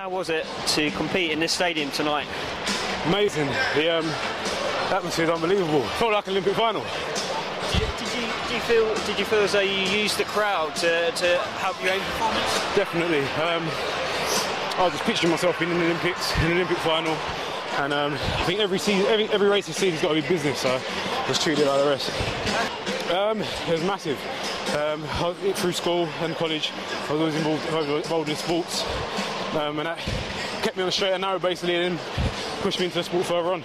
How was it to compete in this stadium tonight? Amazing. The um, atmosphere is unbelievable. Felt like an Olympic final. Did you, did you, did you feel did you feel as though you used the crowd to, to help your own performance? Definitely. Um, I was just picturing myself in the Olympics, in the Olympic final, and um, I think every season, every, every race this season's got to be business, so I was treated like the rest. Um, it was massive. Um, through school and college, I was always involved, involved in sports, um, and that kept me on the straight and narrow basically, and pushed me into the sport further on.